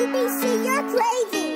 You're crazy.